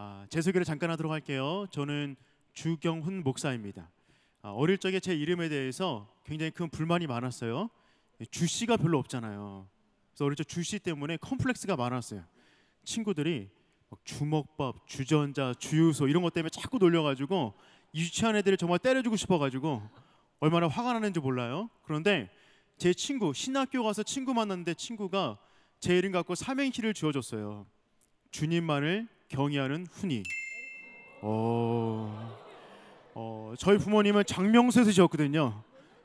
아, 제 소개를 잠깐 하도록 할게요. 저는 주경훈 목사입니다. 아, 어릴 적에 제 이름에 대해서 굉장히 큰 불만이 많았어요. 주 씨가 별로 없잖아요. 그래서 어릴 적 주씨 때문에 컴플렉스가 많았어요. 친구들이 막 주먹밥, 주전자, 주유소 이런 것 때문에 자꾸 놀려가지고 유치한 애들을 정말 때려주고 싶어가지고 얼마나 화가 나는지 몰라요. 그런데 제 친구 신학교 가서 친구 만났는데 친구가 제 이름 갖고 삼행시를 지어줬어요. 주님만을 경외하는 훈이. 어, 어, 저희 부모님은 장명수에서 지었거든요.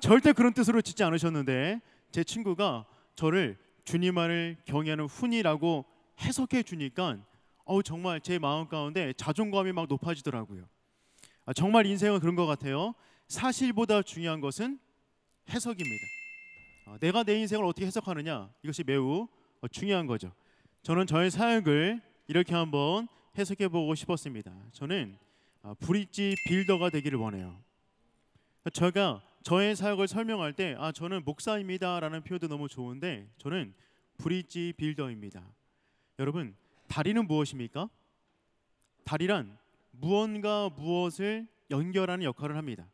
절대 그런 뜻으로 짓지 않으셨는데 제 친구가 저를 주님만을 경외하는 훈이라고 해석해 주니까 어우 정말 제 마음 가운데 자존감이 막 높아지더라고요. 아, 정말 인생은 그런 것 같아요. 사실보다 중요한 것은 해석입니다. 아, 내가 내 인생을 어떻게 해석하느냐 이것이 매우 어, 중요한 거죠. 저는 저의 사역을 이렇게 한번 해석해 보고 싶었습니다. 저는 아, 브릿지 빌더가 되기를 원해요. 제가 저의 사역을 설명할 때 아, 저는 목사입니다라는 표현도 너무 좋은데 저는 브릿지 빌더입니다. 여러분 다리는 무엇입니까? 다리란 무언가 무엇을 연결하는 역할을 합니다.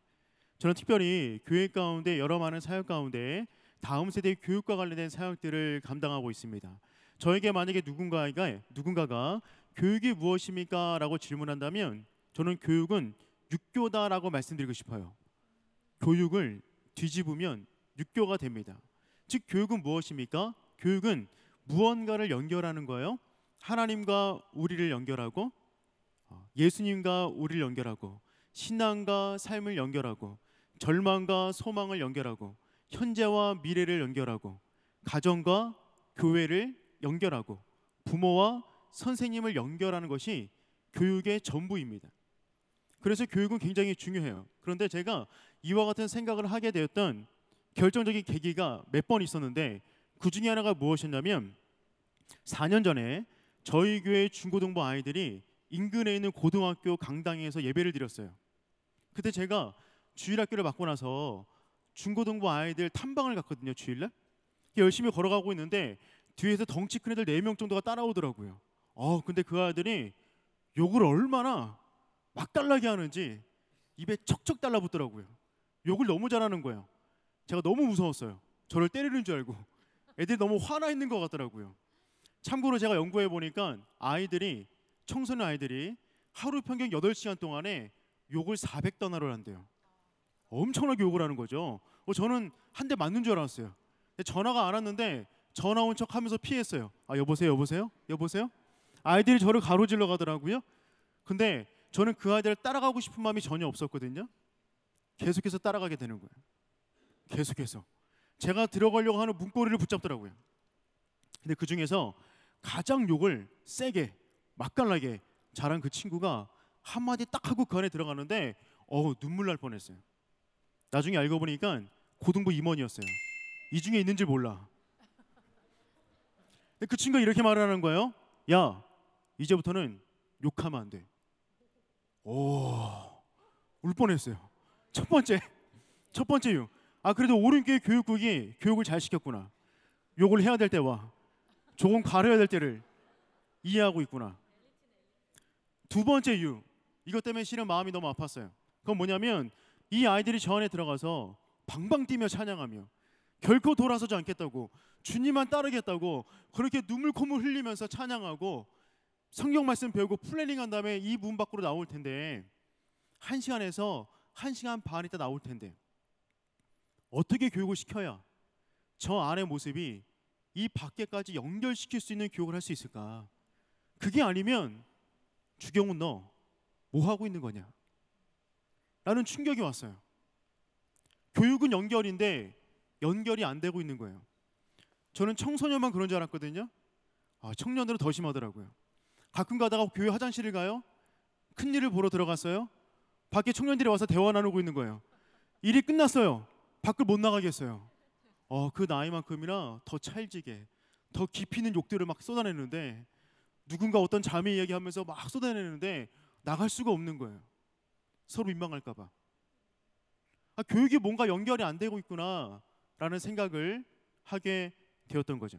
저는 특별히 교회 가운데 여러 많은 사역 가운데 다음 세대 교육과 관련된 사역들을 감당하고 있습니다. 저에게 만약에 누군가가 누군가가 교육이 무엇입니까라고 질문한다면 저는 교육은 육교다라고 말씀드리고 싶어요. 교육을 뒤집으면 육교가 됩니다. 즉 교육은 무엇입니까? 교육은 무언가를 연결하는 거예요. 하나님과 우리를 연결하고 어, 예수님과 우리를 연결하고 신앙과 삶을 연결하고 절망과 소망을 연결하고 현재와 미래를 연결하고 가정과 교회를 연결하고 부모와 선생님을 연결하는 것이 교육의 전부입니다. 그래서 교육은 굉장히 중요해요. 그런데 제가 이와 같은 생각을 하게 되었던 결정적인 계기가 몇 번 있었는데 그 중에 하나가 무엇이었냐면 4년 전에 저희 교회 중고등부 아이들이 인근에 있는 고등학교 강당에서 예배를 드렸어요. 그때 제가 주일학교를 맡고 나서 중고등부 아이들 탐방을 갔거든요 주일날. 열심히 걸어가고 있는데 뒤에서 덩치 큰 애들 4명 정도가 따라오더라고요. 어 근데 그 아이들이 욕을 얼마나 막달라게 하는지 입에 척척 달라붙더라고요. 욕을 너무 잘하는 거예요. 제가 너무 무서웠어요. 저를 때리는 줄 알고 애들이 너무 화나 있는 것 같더라고요. 참고로 제가 연구해 보니까 아이들이 청소년 아이들이 하루 평균 8시간 동안에 욕을 400단어를 한대요. 엄청나게 욕을 하는 거죠. 어, 저는 한 대 맞는 줄 알았어요. 전화가 안 왔는데 전화 온 척 하면서 피했어요. 아, 여보세요, 여보세요, 여보세요? 아이들이 저를 가로질러 가더라고요. 근데 저는 그 아이들을 따라가고 싶은 마음이 전혀 없었거든요. 계속해서 따라가게 되는 거예요. 계속해서. 제가 들어가려고 하는 문고리를 붙잡더라고요. 근데 그 중에서 가장 욕을 세게 맛깔나게 잘한 그 친구가 한마디 딱 하고 그 안에 들어가는데 어 눈물 날 뻔했어요. 나중에 알고 보니까 고등부 임원이었어요. 이 중에 있는지 몰라. 그 친구가 이렇게 말을 하는 거예요. 야, 이제부터는 욕하면 안 돼. 오, 울 뻔했어요. 첫 번째, 첫 번째 욕. 아 그래도 오른교회 교육국이 교육을 잘 시켰구나. 욕을 해야 될 때와 조금 가려야 될 때를 이해하고 있구나. 두 번째 이유. 이것 때문에 실은 마음이 너무 아팠어요. 그건 뭐냐면 이 아이들이 저 안에 들어가서 방방 뛰며 찬양하며 결코 돌아서지 않겠다고 주님만 따르겠다고 그렇게 눈물 콧물 흘리면서 찬양하고 성경 말씀 배우고 플래닝한 다음에 이 문 밖으로 나올 텐데 한 시간에서 한 시간 반 있다 나올 텐데 어떻게 교육을 시켜야 저 안의 모습이 이 밖에까지 연결시킬 수 있는 교육을 할 수 있을까? 그게 아니면 주경훈 너 뭐 하고 있는 거냐? 라는 충격이 왔어요. 교육은 연결인데 연결이 안 되고 있는 거예요. 저는 청소년만 그런 줄 알았거든요. 아, 청년들은 더 심하더라고요. 가끔 가다가 교회 화장실을 가요. 큰 일을 보러 들어갔어요. 밖에 청년들이 와서 대화 나누고 있는 거예요. 일이 끝났어요. 밖을 못 나가겠어요. 어, 그 나이만큼이나 더 찰지게 더 깊이 있는 욕들을 막 쏟아내는데 누군가 어떤 자매 이야기하면서 막 쏟아내는데 나갈 수가 없는 거예요. 서로 민망할까 봐. 아, 교육이 뭔가 연결이 안 되고 있구나 라는 생각을 하게 되었던 거죠.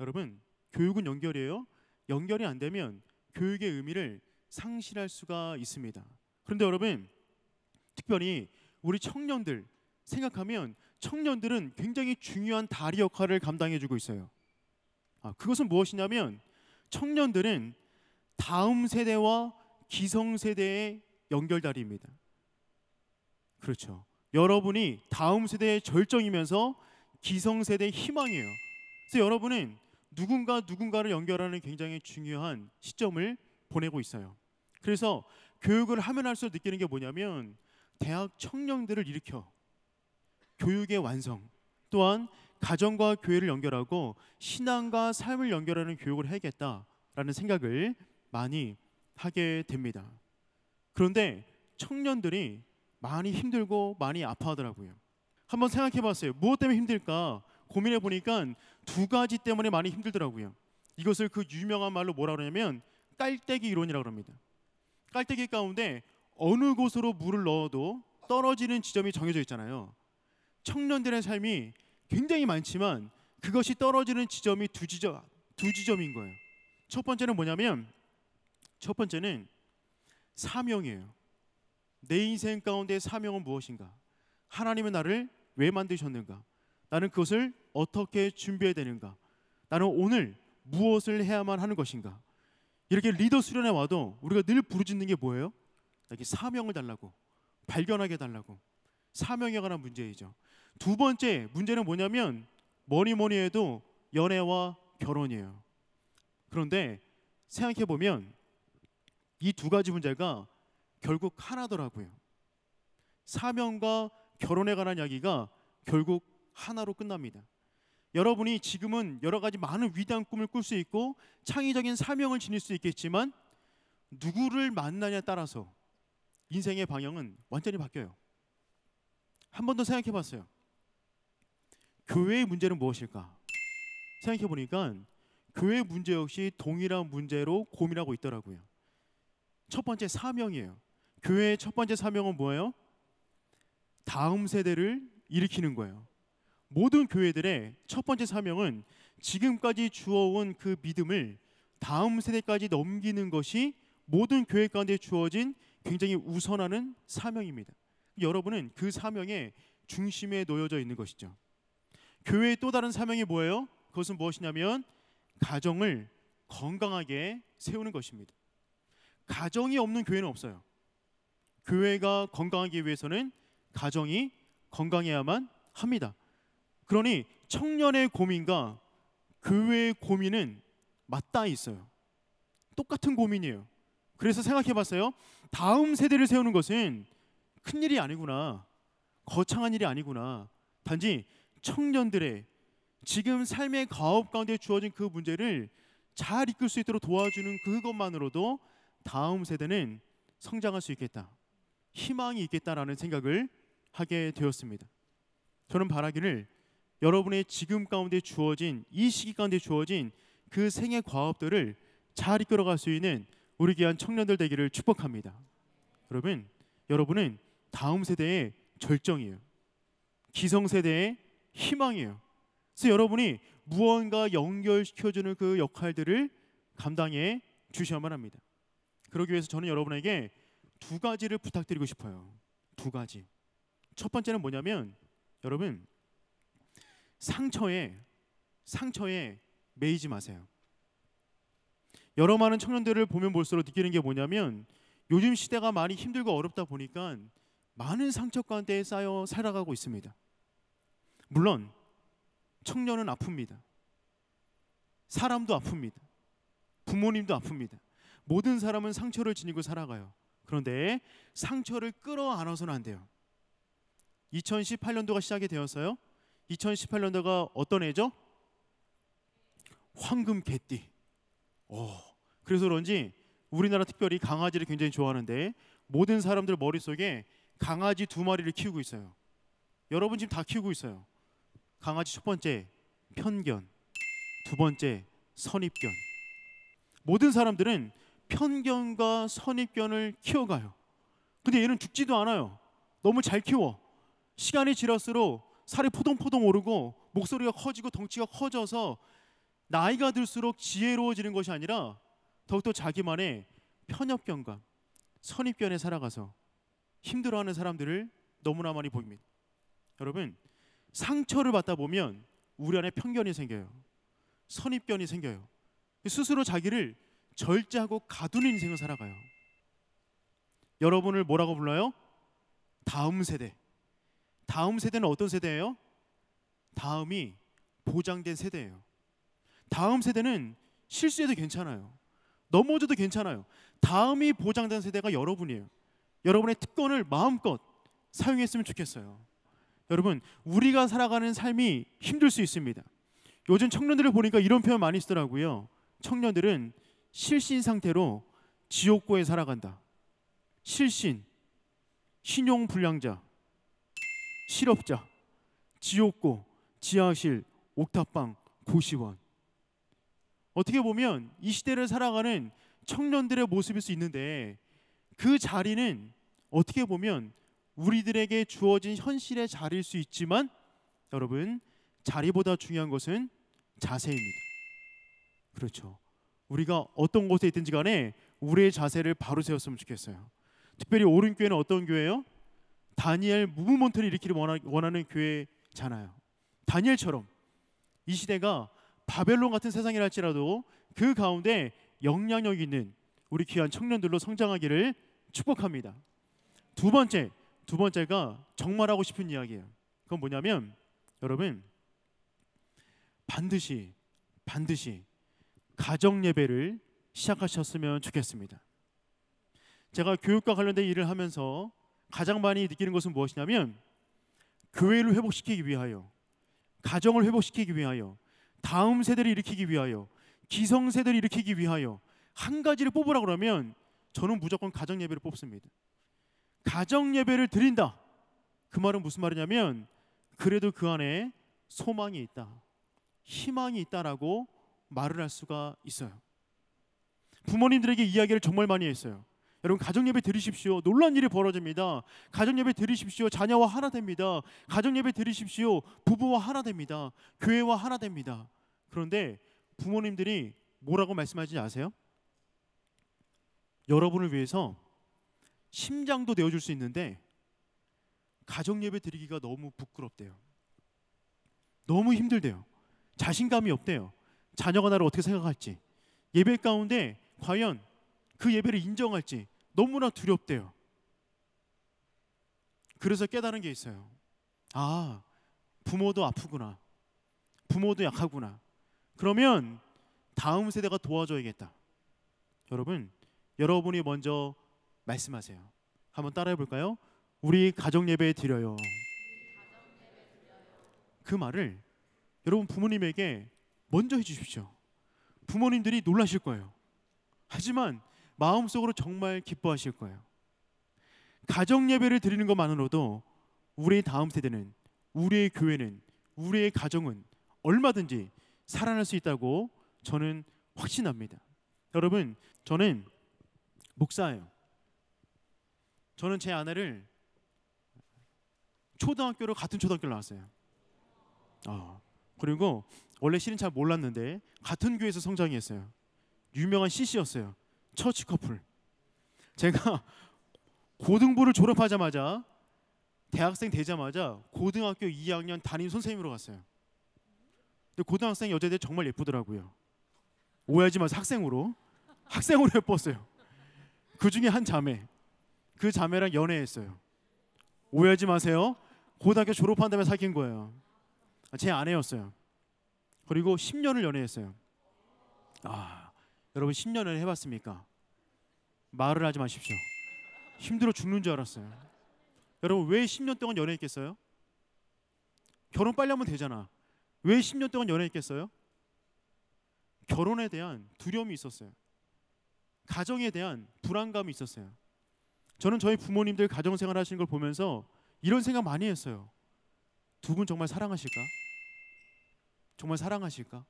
여러분, 교육은 연결이에요. 연결이 안 되면 교육의 의미를 상실할 수가 있습니다. 그런데 여러분 특별히 우리 청년들 생각하면 청년들은 굉장히 중요한 다리 역할을 감당해 주고 있어요. 아, 그것은 무엇이냐면 청년들은 다음 세대와 기성 세대의 연결다리입니다. 그렇죠. 여러분이 다음 세대의 절정이면서 기성 세대의 희망이에요. 그래서 여러분은 누군가 누군가를 연결하는 굉장히 중요한 시점을 보내고 있어요. 그래서 교육을 하면 할수록 느끼는 게 뭐냐면 대학 청년들을 일으켜 교육의 완성 또한 가정과 교회를 연결하고 신앙과 삶을 연결하는 교육을 해야겠다라는 생각을 많이 하게 됩니다. 그런데 청년들이 많이 힘들고 많이 아파하더라고요. 한번 생각해 봤어요. 무엇 때문에 힘들까? 고민해 보니까 두 가지 때문에 많이 힘들더라고요. 이것을 그 유명한 말로 뭐라 그러냐면 깔때기 이론이라고 합니다. 깔때기 가운데 어느 곳으로 물을 넣어도 떨어지는 지점이 정해져 있잖아요. 청년들의 삶이 굉장히 많지만 그것이 떨어지는 지점이 두 지점 두 지점인 거예요. 첫 번째는 뭐냐면 첫 번째는 사명이에요. 내 인생 가운데 사명은 무엇인가? 하나님은 나를 왜 만드셨는가? 나는 그것을 어떻게 준비해야 되는가? 나는 오늘 무엇을 해야만 하는 것인가? 이렇게 리더 수련회 와도 우리가 늘 부르짖는 게 뭐예요? 나에게 사명을 달라고 발견하게 달라고 사명에 관한 문제이죠. 두 번째 문제는 뭐냐면 뭐니 뭐니 해도 연애와 결혼이에요. 그런데 생각해 보면 이 두 가지 문제가 결국 하나더라고요. 사명과 결혼에 관한 이야기가 결국 하나로 끝납니다. 여러분이 지금은 여러 가지 많은 위대한 꿈을 꿀 수 있고 창의적인 사명을 지닐 수 있겠지만 누구를 만나냐에 따라서 인생의 방향은 완전히 바뀌어요. 한 번 더 생각해 봤어요. 교회의 문제는 무엇일까? 생각해 보니까 교회 문제 역시 동일한 문제로 고민하고 있더라고요. 첫 번째 사명이에요. 교회의 첫 번째 사명은 뭐예요? 다음 세대를 일으키는 거예요. 모든 교회들의 첫 번째 사명은 지금까지 주어온 그 믿음을 다음 세대까지 넘기는 것이 모든 교회 가운데 주어진 굉장히 우선하는 사명입니다. 여러분은 그 사명의 중심에 놓여져 있는 것이죠. 교회의 또 다른 사명이 뭐예요? 그것은 무엇이냐면 가정을 건강하게 세우는 것입니다. 가정이 없는 교회는 없어요. 교회가 건강하기 위해서는 가정이 건강해야만 합니다. 그러니 청년의 고민과 교회의 고민은 맞닿아 있어요. 똑같은 고민이에요. 그래서 생각해 봤어요. 다음 세대를 세우는 것은 큰 일이 아니구나. 거창한 일이 아니구나. 단지 청년들의 지금 삶의 가업 가운데 주어진 그 문제를 잘 이끌 수 있도록 도와주는 그것만으로도 다음 세대는 성장할 수 있겠다. 희망이 있겠다라는 생각을 하게 되었습니다. 저는 바라기를 여러분의 지금 가운데 주어진 이 시기 가운데 주어진 그 생의 과업들을 잘 이끌어갈 수 있는 우리 귀한 청년들 되기를 축복합니다. 여러분, 여러분은 다음 세대의 절정이에요. 기성 세대의 희망이에요. 그래서 여러분이 무언가 연결시켜주는 그 역할들을 감당해 주셔야만 합니다. 그러기 위해서 저는 여러분에게 두 가지를 부탁드리고 싶어요. 두 가지. 첫 번째는 뭐냐면 여러분 상처에 상처에 매이지 마세요. 여러 많은 청년들을 보면 볼수록 느끼는 게 뭐냐면 요즘 시대가 많이 힘들고 어렵다 보니까 많은 상처 가운데 쌓여 살아가고 있습니다. 물론 청년은 아픕니다. 사람도 아픕니다. 부모님도 아픕니다. 모든 사람은 상처를 지니고 살아가요. 그런데 상처를 끌어안아서는 안 돼요. 2018년도가 시작이 되었어요. 2018년도가 어떤 해죠? 황금 개띠. 오, 그래서 그런지 우리나라 특별히 강아지를 굉장히 좋아하는데 모든 사람들 머릿속에 강아지 두 마리를 키우고 있어요. 여러분 지금 다 키우고 있어요. 강아지 첫 번째 편견, 두 번째 선입견. 모든 사람들은 편견과 선입견을 키워가요. 근데 얘는 죽지도 않아요. 너무 잘 키워. 시간이 지날수록 살이 포동포동 오르고 목소리가 커지고 덩치가 커져서 나이가 들수록 지혜로워지는 것이 아니라 더욱더 자기만의 편협견과 선입견에 살아가서 힘들어하는 사람들을 너무나 많이 보입니다. 여러분 상처를 받다 보면 우리 안에 편견이 생겨요. 선입견이 생겨요. 스스로 자기를 절제하고 가두는 인생을 살아가요. 여러분을 뭐라고 불러요? 다음 세대. 다음 세대는 어떤 세대예요? 다음이 보장된 세대예요. 다음 세대는 실수해도 괜찮아요. 넘어져도 괜찮아요. 다음이 보장된 세대가 여러분이에요. 여러분의 특권을 마음껏 사용했으면 좋겠어요. 여러분, 우리가 살아가는 삶이 힘들 수 있습니다. 요즘 청년들을 보니까 이런 표현 많이 쓰더라고요. 청년들은 실신 상태로 지옥고에 살아간다. 실신, 신용 불량자, 실업자, 지옥고, 지하실, 옥탑방, 고시원. 어떻게 보면 이 시대를 살아가는 청년들의 모습일 수 있는데 그 자리는 어떻게 보면 우리들에게 주어진 현실의 자리일 수 있지만 여러분 자리보다 중요한 것은 자세입니다. 그렇죠. 우리가 어떤 곳에 있든지 간에 우리의 자세를 바로 세웠으면 좋겠어요. 특별히 오른 교회는 어떤 교회예요? 다니엘 무브먼트를 일으키를 원하는 교회잖아요. 다니엘처럼 이 시대가 바벨론 같은 세상이랄지라도 그 가운데 영향력 있는 우리 귀한 청년들로 성장하기를 축복합니다. 두 번째, 두 번째가 정말 하고 싶은 이야기예요. 그건 뭐냐면 여러분 반드시 반드시 가정 예배를 시작하셨으면 좋겠습니다. 제가 교육과 관련된 일을 하면서 가장 많이 느끼는 것은 무엇이냐면 교회를 회복시키기 위하여 가정을 회복시키기 위하여 다음 세대를 일으키기 위하여 기성 세대를 일으키기 위하여 한 가지를 뽑으라 그러면 저는 무조건 가정 예배를 뽑습니다. 가정 예배를 드린다. 그 말은 무슨 말이냐면 그래도 그 안에 소망이 있다. 희망이 있다라고 말을 할 수가 있어요. 부모님들에게 이야기를 정말 많이 했어요. 여러분 가정 예배 드리십시오. 놀란 일이 벌어집니다. 가정 예배 드리십시오. 자녀와 하나 됩니다. 가정 예배 드리십시오. 부부와 하나 됩니다. 교회와 하나 됩니다. 그런데 부모님들이 뭐라고 말씀하지 아세요? 여러분을 위해서 심장도 내어줄 수 있는데 가정 예배 드리기가 너무 부끄럽대요. 너무 힘들대요. 자신감이 없대요. 자녀가 나를 어떻게 생각할지 예배 가운데 과연 그 예배를 인정할지 너무나 두렵대요. 그래서 깨달은 게 있어요. 아, 부모도 아프구나. 부모도 약하구나. 그러면 다음 세대가 도와줘야겠다. 여러분, 여러분이 먼저 말씀하세요. 한번 따라해 볼까요? 우리 가정 예배 드려요. 그 말을 여러분 부모님에게 먼저 해주십시오. 부모님들이 놀라실 거예요. 하지만 마음속으로 정말 기뻐하실 거예요. 가정 예배를 드리는 것만으로도 우리의 다음 세대는 우리의 교회는 우리의 가정은 얼마든지 살아날 수 있다고 저는 확신합니다. 여러분, 저는 목사예요. 저는 제 아내를 초등학교로 같은 초등학교를 나왔어요. 아, 그리고 원래 실은 잘 몰랐는데 같은 교회에서 성장했어요. 유명한 CC였어요. 처치 커플. 제가 고등부를 졸업하자마자 대학생 되자마자 고등학교 2학년 담임 선생님으로 갔어요. 근데 고등학생 여자들 정말 예쁘더라고요. 오해하지 마세요. 학생으로. 학생으로 예뻤어요. 그 중에 한 자매. 그 자매랑 연애했어요. 오해하지 마세요. 고등학교 졸업한 다음에 사귄 거예요. 제 아내였어요. 그리고 10년을 연애했어요. 아, 여러분 10년을 해봤습니까? 말을 하지 마십시오. 힘들어 죽는 줄 알았어요. 여러분 왜 10년 동안 연애했겠어요? 결혼 빨리 하면 되잖아. 왜 10년 동안 연애했겠어요? 결혼에 대한 두려움이 있었어요. 가정에 대한 불안감이 있었어요. 저는 저희 부모님들 가정 생활 하시는 걸 보면서 이런 생각 많이 했어요. 두 분 정말 사랑하실까? 정말 사랑하실까?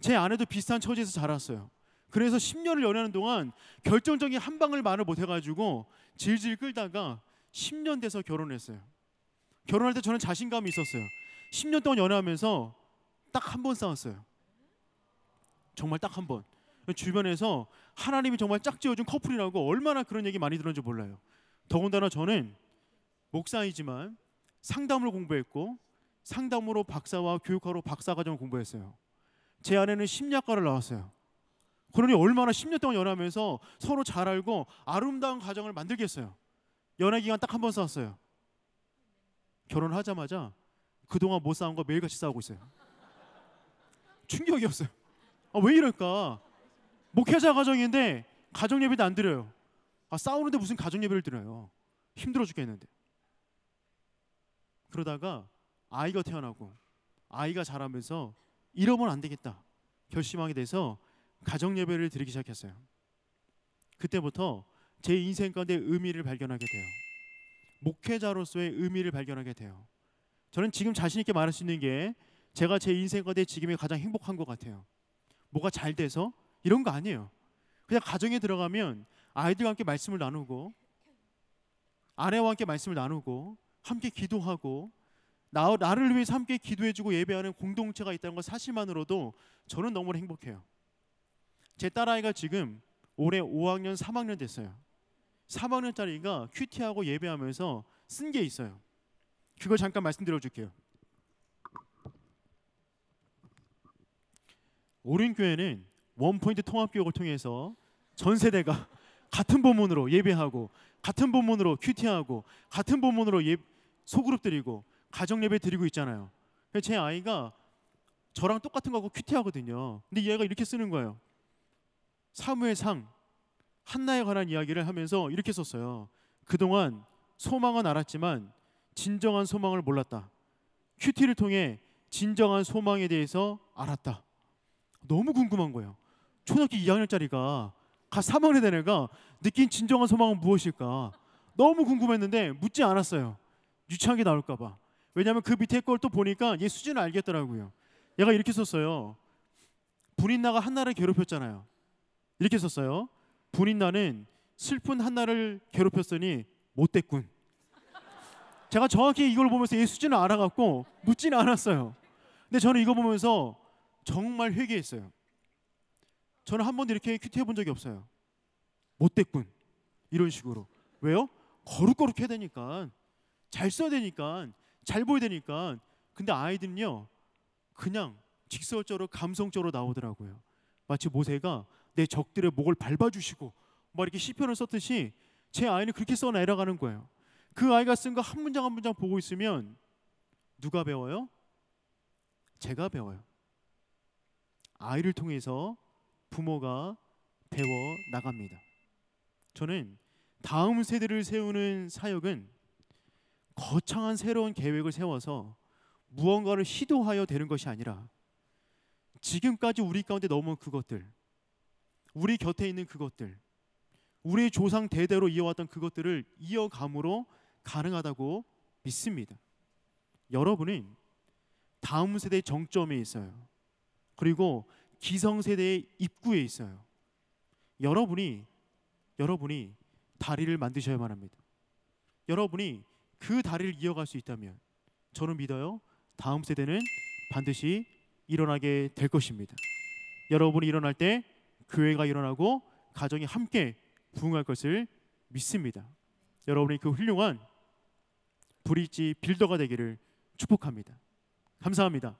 제 아내도 비슷한 처지에서 자랐어요. 그래서 10년을 연애하는 동안 결정적인 한 방을 말을 못 해가지고 질질 끌다가 10년 돼서 결혼했어요. 결혼할 때 저는 자신감이 있었어요. 10년 동안 연애하면서 딱 한 번 싸웠어요. 정말 딱 한 번. 주변에서 하나님이 정말 짝지어준 커플이라고 얼마나 그런 얘기 많이 들었는지 몰라요. 더군다나 저는 목사이지만 상담을 공부했고 상담으로 박사와 교육하러 박사과정을 공부했어요. 제 아내는 심리학과를 나왔어요. 그러니 얼마나 10년 동안 연애하면서 서로 잘 알고 아름다운 가정을 만들겠어요. 연애 기간 딱 한 번 싸웠어요. 결혼하자마자 그동안 못 싸운 거 매일같이 싸우고 있어요. 충격이었어요. 아, 왜 이럴까? 목회자 가정인데 가정 예배도 안 드려요. 아, 싸우는데 무슨 가정 예배를 드려요? 힘들어 죽겠는데. 그러다가 아이가 태어나고 아이가 자라면서 이러면 안 되겠다 결심하게 돼서 가정 예배를 드리기 시작했어요. 그때부터 제 인생 가운데 의미를 발견하게 돼요. 목회자로서의 의미를 발견하게 돼요. 저는 지금 자신 있게 말할 수 있는 게 제가 제 인생 가운데 지금이 가장 행복한 것 같아요. 뭐가 잘 돼서 이런 거 아니에요. 그냥 가정에 들어가면 아이들과 함께 말씀을 나누고 아내와 함께 말씀을 나누고 함께 기도하고 나, 나를 위해서 함께 기도해주고 예배하는 공동체가 있다는 것 사실만으로도 저는 너무 행복해요. 제 딸아이가 지금 올해 5학년, 3학년 됐어요. 3학년짜리가 큐티하고 예배하면서 쓴 게 있어요. 그걸 잠깐 말씀드려 줄게요. 오륜교회는 원포인트 통합교육을 통해서 전 세대가 같은 본문으로 예배하고 같은 본문으로 큐티하고 같은 본문으로 예, 소그룹 드리고 가정 예배 드리고 있잖아요. 제 아이가 저랑 똑같은 거하고 큐티하거든요. 근데 얘가 이렇게 쓰는 거예요. 사무엘상 한나에 관한 이야기를 하면서 이렇게 썼어요. 그동안 소망은 알았지만 진정한 소망을 몰랐다. 큐티를 통해 진정한 소망에 대해서 알았다. 너무 궁금한 거예요. 초등학교 2학년짜리가 가 3학년 된 애가 느낀 진정한 소망은 무엇일까? 너무 궁금했는데 묻지 않았어요. 유치하게 나올까 봐. 왜냐하면 그 밑에 걸 또 보니까 얘 수준을 알겠더라고요. 얘가 이렇게 썼어요. 분인나가 한나를 괴롭혔잖아요. 이렇게 썼어요. 분인나는 슬픈 한나를 괴롭혔으니 못됐군. 제가 정확히 이걸 보면서 얘 수준을 알아갖고 묻지는 않았어요. 근데 저는 이거 보면서 정말 회개했어요. 저는 한 번도 이렇게 큐티 해본 적이 없어요. 못됐군. 이런 식으로. 왜요? 거룩거룩해야 되니까. 잘 써야 되니까. 잘 보여야 되니까. 근데 아이들은요. 그냥 직설적으로 감성적으로 나오더라고요. 마치 모세가 내 적들의 목을 밟아주시고 막 이렇게 시편을 썼듯이 제 아이는 그렇게 써 내려가는 거예요. 그 아이가 쓴 거 한 문장 한 문장 보고 있으면 누가 배워요? 제가 배워요. 아이를 통해서 부모가 배워 나갑니다. 저는 다음 세대를 세우는 사역은 거창한 새로운 계획을 세워서 무언가를 시도하여 되는 것이 아니라 지금까지 우리 가운데 넘은 그것들, 우리 곁에 있는 그것들, 우리 조상 대대로 이어왔던 그것들을 이어감으로 가능하다고 믿습니다. 여러분은 다음 세대의 정점에 있어요. 그리고 기성 세대의 입구에 있어요. 여러분이 여러분이 다리를 만드셔야만 합니다. 여러분이 그 다리를 이어갈 수 있다면 저는 믿어요. 다음 세대는 반드시 일어나게 될 것입니다. 여러분이 일어날 때 교회가 일어나고 가정이 함께 부흥할 것을 믿습니다. 여러분이 그 훌륭한 브릿지 빌더가 되기를 축복합니다. 감사합니다.